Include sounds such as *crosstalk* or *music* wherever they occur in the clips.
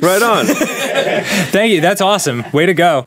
*laughs* Right on. *laughs* Thank you. That's awesome. Way to go.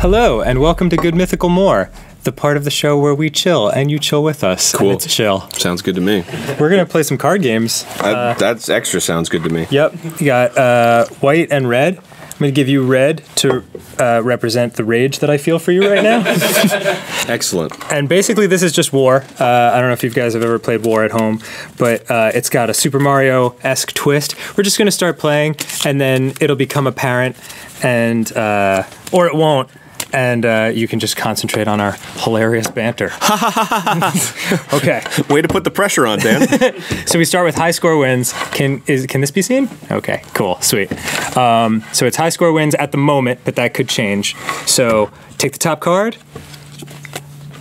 Hello, and welcome to Good Mythical More, the part of the show where we chill and you chill with us. Cool. it's chill. sounds good to me. We're going to play some card games. That- that's extra sounds good to me. Yep. You got uh, white and red. I'm going to give you red to uh, represent the rage that I feel for you right now. *laughs* Excellent. and basically, this is just war. Uh, I don't know if you guys have ever played war at home, but uh, it's got a Super Mario esque twist. We're just going to start playing, and then it'll become apparent, and uh, or it won't. And uh, you can just concentrate on our hilarious banter. *laughs* okay, Way to put the pressure on, Dan. *laughs* so we start with high score wins. Can is can this be seen? Okay, cool, sweet. Um, so it's high score wins at the moment, but that could change. So take the top card.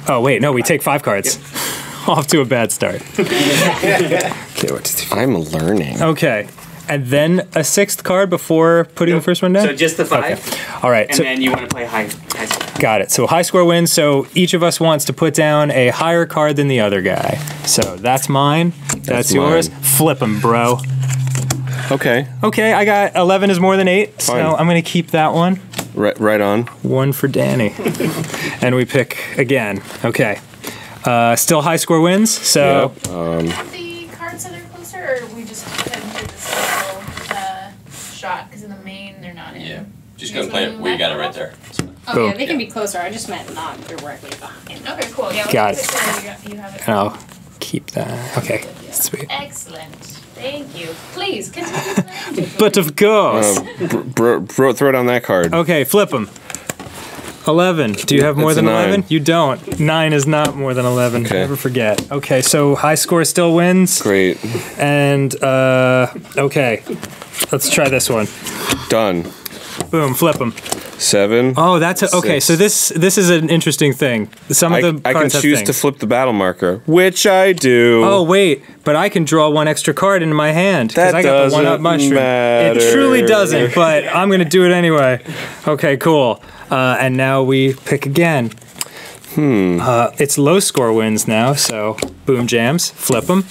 Oh wait, no, we take five cards. *laughs* Off to a bad start. okay, what's I'm learning. okay, and then a sixth card before putting the first one down. So just the five, All right, and so then you want to play high, high school. got it. So high score wins. So each of us wants to put down a higher card than the other guy. So that's mine. That's, yours. mine. Flip them, bro. Okay. Okay, I got 11 is more than 8, so I'm going to keep that one. Right, right on. One for Danny. *laughs* and we pick again. Okay. Uh, still high score wins, so the cards that are closer, or we just put them into this little uh, shot? Because in the main, they're not in. Yeah. Just You guys gonna play it. We got it right there. Oh Boom. yeah, they can be closer. I just meant not directly behind. Okay, cool. Yeah, Got let's it. it so you, have it. I'll keep that. Okay, sweet. Excellent. Thank you. Please continue playing. *laughs* But of course. Br- bro, bro, throw down that card. Okay, flip them. 11. Do you have more It's than 11? You don't. 9 is not more than 11. Okay. Never forget. Okay, so high score still wins. Great. And, uh, okay. Let's try this one. Done. Boom, flip them. Seven. Oh, that's a, okay. Six. So this this is an interesting thing. Some I, of the I can choose to flip the battle marker, which I do. Oh wait, but I can draw one extra card into my hand because I got the one up mushroom. matter. It truly doesn't, but I'm gonna do it anyway. Okay, cool. Uh, and now we pick again. Hmm. Uh, it's low score wins now, so boom jams, flip them.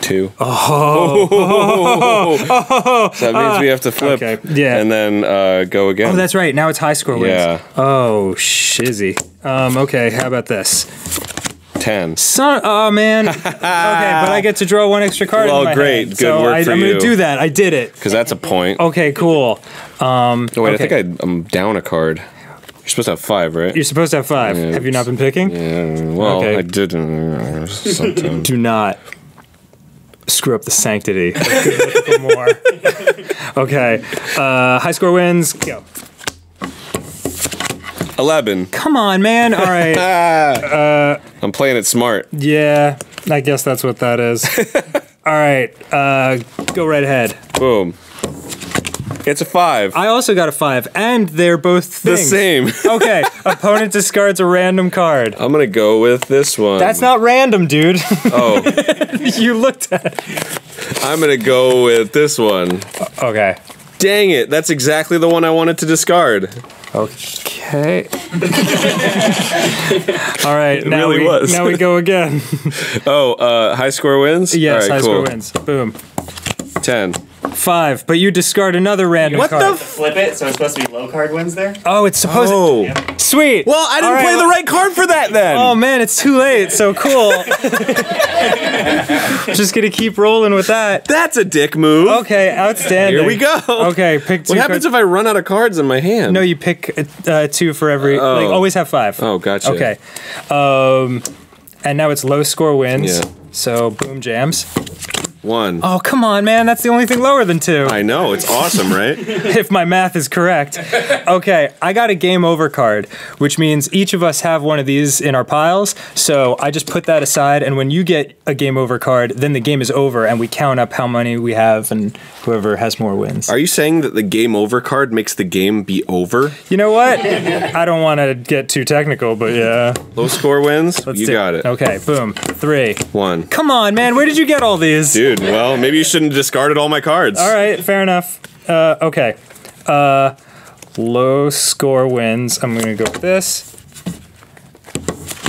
Two. Oh. *laughs* so that means we have to flip. Okay, yeah. And then uh, go again. Oh, that's right. Now it's high score wins. Yeah. Oh shizzy. Um. Okay. How about this? ten. Son, oh man. *laughs* okay, but I get to draw one extra card. Well, in my great. hand, Good so work I, for I'm you. gonna do that. I did it. Because that's a point. Okay, cool. Um, Oh, wait, okay. I think I, I'm down a card. You're supposed to have five, right? You're supposed to have five. Yeah. Have you not been picking? yeah, well, Okay. I didn't. *laughs* uh. Do not screw up the sanctity. *laughs* of More. *laughs* okay. Uh, high score wins. Go. Eleven. Come on, man. All right. Ah. *laughs* I'm playing it smart. Yeah, I guess that's what that is. All right. Uh, go right ahead. Boom. It's a five. I also got a five, and they're both the same. *laughs* Okay. Opponent discards a random card. I'm gonna go with this one. That's not random, dude. Oh, *laughs* you looked at it. I'm gonna go with this one. Okay. Dang it! That's exactly the one I wanted to discard. Okay. *laughs* All right. now really we was. now we go again. Oh, uh, high score wins. yes, right, high cool. score wins. Boom. Ten. Five, but you discard another random What card. the? Flip it, so it's supposed to be low card wins there. oh, it's supposed. oh. to... Sweet. Well, I didn't All play right. the right card for that then. Oh man, it's too late. So cool. *laughs* Just gonna keep rolling with that. That's a dick move. Okay, outstanding. Here we go. Okay, pick two. What happens if I run out of cards in my hand? No, you pick uh, two for every. Oh. Like always have five. Oh, gotcha. Okay. Um, and now it's low score wins. Yeah. So boom jams. One. Oh come on, man! That's the only thing lower than two. I know. It's awesome, right? *laughs* if my math is correct. Okay, I got a game over card, which means each of us have one of these in our piles. So I just put that aside, and when you get a game over card, then the game is over, and we count up how many we have, and whoever has more wins. Are you saying that the game over card makes the game be over? You know what? I don't want to get too technical, but yeah. Low score wins? Let's you got it. Okay, boom. Three. One. Come on, man. Where did you get all these? Dude, well, maybe you shouldn't have discarded all my cards. All right, fair enough. Uh, okay. Uh, low score wins. I'm gonna go with this.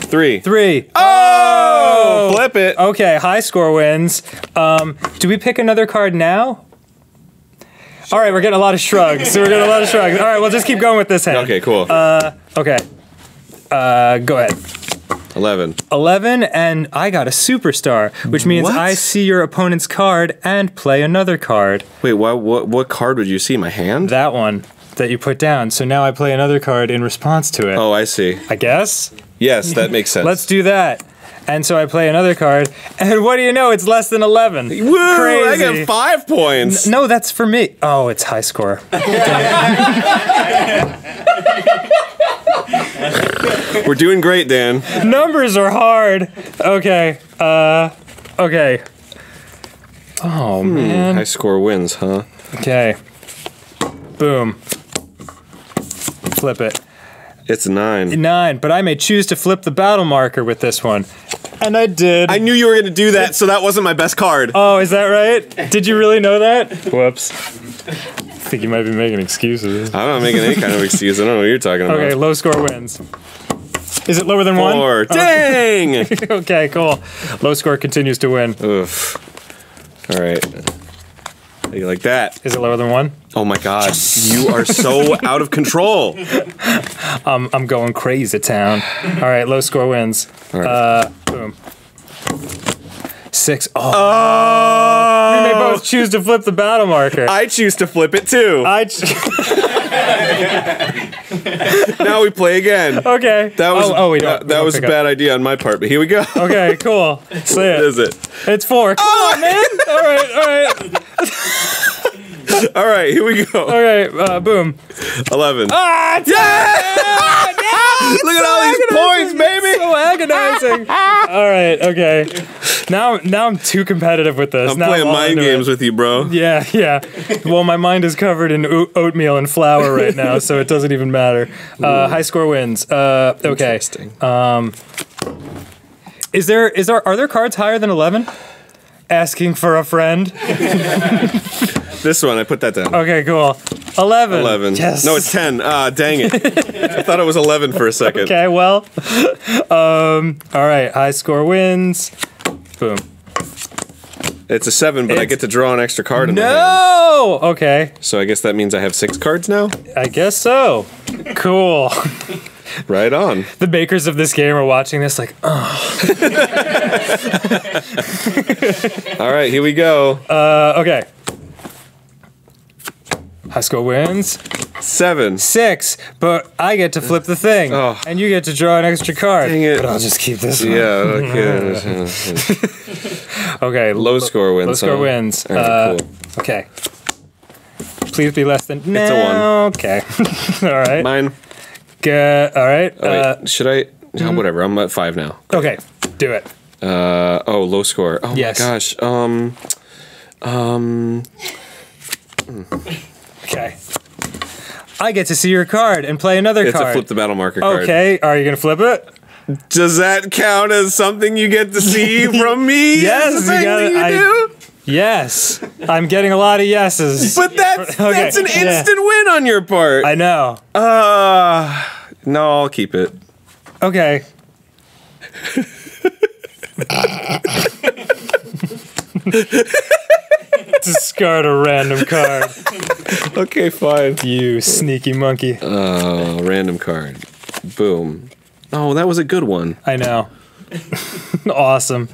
Three. Three. Oh! Flip it. Okay, high score wins. Um, do we pick another card now? All right, we're getting a lot of shrugs. So we're getting a lot of shrugs. All right, we'll just keep going with this hand. Okay, cool. Okay. Uh, go ahead. 11. 11, and I got a superstar, which means What? I see your opponent's card and play another card. Wait, what, what, what card would you see? My hand? That one that you put down. So now I play another card in response to it. Oh, I see. I guess? Yes, that makes *laughs* sense. Let's do that. And so I play another card, *laughs* and what do you know? It's less than 11. Woo! I get five points. No, that's for me. Oh, it's high score. *laughs* *laughs* We're doing great, Dan. Numbers are hard. Okay. Uh, okay. Oh man. High score wins, huh? Okay. Boom. Flip it. It's nine. Nine, but I may choose to flip the battle marker with this one. And I did. I knew you were going to do that, so that wasn't my best card. oh, is that right? Did you really know that? Whoops. I think you might be making excuses. I'm not making any kind of excuse. I don't know what you're talking about. Okay, low score wins. Is it lower than one? Four. Dang! *laughs* Okay, cool. Low score continues to win. Oof. All right. You like that? Is it lower than one? Oh my god. You are so out of control. *laughs* I'm going crazy town. All right, low score wins. All right. Uh. Six. Oh, we may oh! both *laughs* choose to flip the battle marker. I choose to flip it too. I ch- *laughs* now we play again. okay. That was oh, oh we don't. we that was a pick up. bad idea on my part, but here we go. Okay, *laughs* cool. Say What it. is it? It's four. Come on, man. All right, all right, All right, here we go. All right, Uh, boom. Eleven. Ah, it's Look at all these points, baby. so agonizing. all right, okay. Now, now I'm too competitive with this. I'm now playing all mind games It. with you, bro. Yeah, yeah. Well, my mind is covered in o- oatmeal and flour right now, so it doesn't even matter. Uh, high score wins. Uh, okay. Interesting. Is there is there are there cards higher than eleven? Asking for a friend. *laughs* This one, I put that down. Okay, cool. Eleven. Eleven. Yes. No, it's ten. Ah, dang it. I thought it was eleven for a second. Okay, well. *laughs* Um. All right. High score wins. Boom. It's a seven, but I get to draw an extra card in. No. Okay. So I guess that means I have six cards now. I guess so. Cool. Right on. The makers of this game are watching this like, oh. *laughs* All right, here we go. Uh, okay. High score wins. Seven. Six, but I get to flip the thing. Oh. And you get to draw an extra card. Dang it. But I'll just keep this one. Yeah. Okay. *laughs* Okay. Low score wins. Low score huh? wins. All right, Uh, cool. Okay. Please be less than. It's a one. Okay. *laughs* all right. Mine. Good. All right. Oh, wait, Uh, should I? No, whatever. I'm at five now. okay. Do it. Uh, oh, low score. Oh Yes. my gosh. Um, um, Okay. I get to see your card and play another it's card. a flip the battle marker card. Okay. Are you gonna flip it? Does that count as something you get to see *laughs* from me? Yes, you gotta- you I- do? Yes. I'm getting a lot of yeses. But that's *laughs* Okay, that's an yeah. instant win on your part. I know. Uh, no, I'll keep it. Okay. *laughs* *laughs* Discard a random card. *laughs* Okay, fine. You sneaky monkey. Uh, random card. Boom. Oh, that was a good one. I know. *laughs* awesome.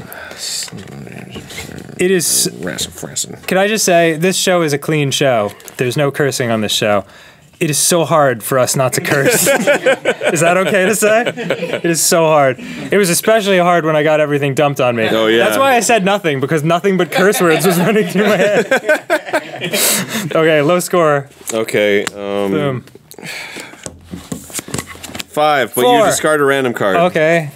It is. Rassin Frassin. Can I just say, this show is a clean show. There's no cursing on this show. It is so hard for us not to curse. *laughs* is that okay to say? It is so hard. It was especially hard when I got everything dumped on me. Oh, yeah. That's why I said nothing because nothing but curse words was running through my head. *laughs* okay, low score. Okay. Um, Boom. five, but Four. you discard a random card. Okay.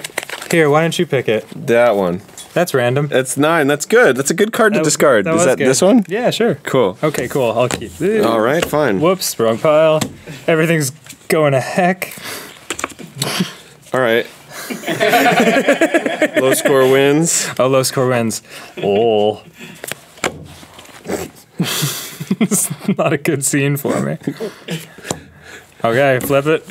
Here, why don't you pick it? That one. That's random. That's nine. That's good. That's a good card to That- discard. that Is that good. this one? Yeah, sure. Cool. Okay, cool. I'll keep this. All right, fine. Whoops, wrong pile. Everything's going to heck. All right. *laughs* Low score wins. Oh, low score wins. Oh. *laughs* it's not a good scene for me. Okay, flip it.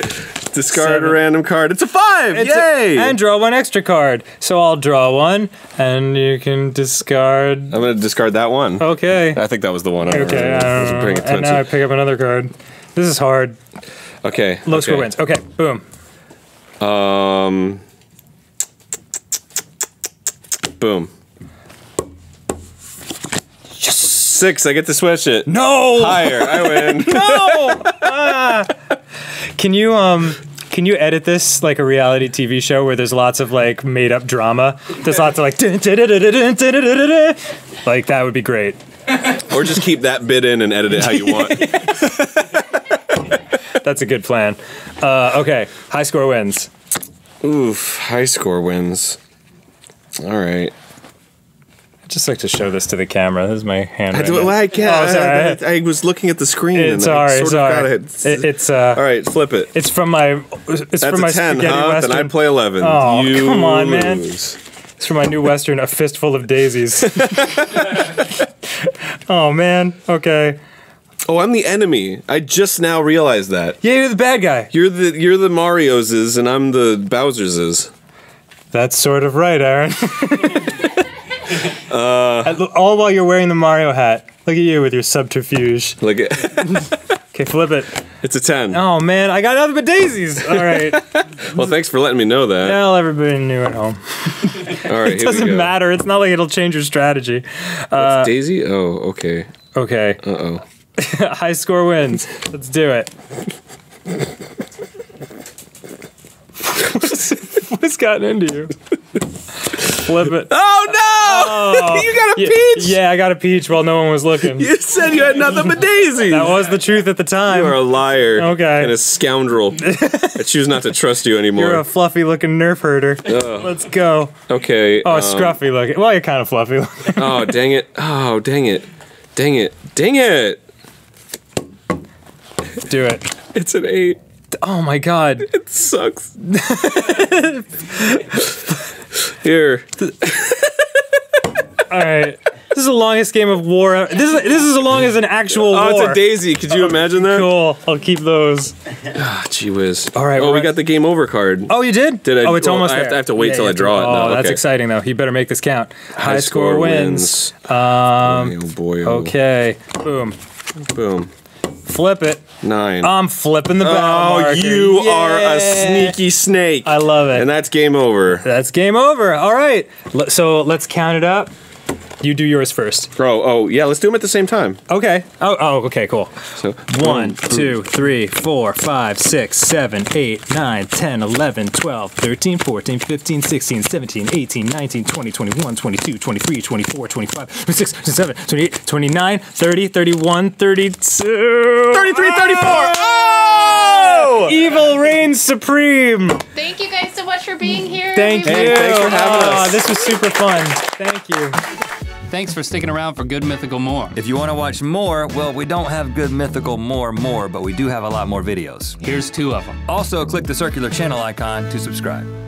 Discard Seven. a random card. It's a five. It's a- Yay! and draw one extra card. So I'll draw one, and you can discard. I'm gonna discard that one. Okay. I think that was the one. I Okay. remember. I wasn't don't know. And now I pick up another card. This is hard. Okay. Low okay. score wins. Okay. Boom. Um. Boom. Six. I get to switch it. No. Higher. I win. *laughs* No. *laughs* Ah. Can you um can you edit this like a reality TV show where there's lots of like made up drama? There's lots of like like that would be great. Or just keep that bit in and edit it how you want. That's a good plan. Uh, okay, high score wins. Oof, high score wins. All right. I'd just like to show this to the camera. This is my hand. I, right do, well, I can't. Oh, sorry. I, I, I was looking at the screen. It's and I alright. sort It's of got alright. it. It, it's uh, All right, flip it. it's from my it's That's from my a ten, spaghetti huh? western. Then I play eleven. Oh, you come on, man. It's from my new western, A Fistful of Daisies. *laughs* oh man. Okay. Oh, I'm the enemy. I just now realized that. Yeah, you're the bad guy. You're the you're the Mario's and I'm the Bowser's. That's sort of right, Arin. *laughs* uh, all while you're wearing the Mario hat. Look at you with your subterfuge. Like it, *laughs* Okay, flip it. it's a ten. Oh man, I got nothing but daisies. *laughs* All right. Well, thanks for letting me know that. well, everybody knew at home. *laughs* All right, It doesn't matter. It's not like it'll change your strategy. Uh, Daisy? Oh, okay. Okay. Uh oh. High score wins. Let's do it. What's gotten into you? Flip it. Oh no! *laughs* you got a Yeah, peach. Yeah, I got a peach while no one was looking. You said you had nothing but daisies. That was the truth at the time. you are a liar. Okay. And a scoundrel. I choose not to trust you anymore. You're a fluffy looking nerf herder. Let's go. okay. Oh, um, scruffy looking. Well, you're kind of fluffy looking. Oh, *laughs* dang it. Oh, dang it. Dang it. Dang it. Do it. It's an eight. Oh my god. It sucks. *laughs* Here. *laughs* All right. This is the longest game of war. ever- This is this is as long as an actual war. Oh, war. it's a daisy. Could you imagine that? Cool. I'll keep those. Ah, gee whiz. All right, Oh, we're at- got the game over card. Oh, you did? Did I- Oh, it's well, almost I have there. to- I have to wait till you I have draw it Oh, now, that's okay. exciting though. You better make this count. High, High score, score wins. Um. oh boy. Oh. Okay. Boom. Boom. Flip it. Nine. I'm flipping the battle oh, marker. you are a sneaky snake. I love it. And that's game over. That's game over. All right. So let's count it up. You do yours first. Bro, oh, yeah, let's do them at the same time. Okay. Oh, oh okay, cool. So, One, two, three, four, five, six, seven, eight, nine, 10, 11, 12, 13, 14, 15, 16, 17, 18, 19, 20, 21, 22, 23, 24, 25, 26, 27, 28, 29, 30, 31, 32. 33, 34. Oh! Evil reigns supreme. Thank you guys so much for being here. Thank We you. Hey, thanks for having Aw, us. This was super fun. Thank you. Thanks for sticking around for Good Mythical More. If you want to watch more, well, we don't have good mythical more more, but we do have a lot more videos. Here's two of them. Also, click the circular channel icon to subscribe.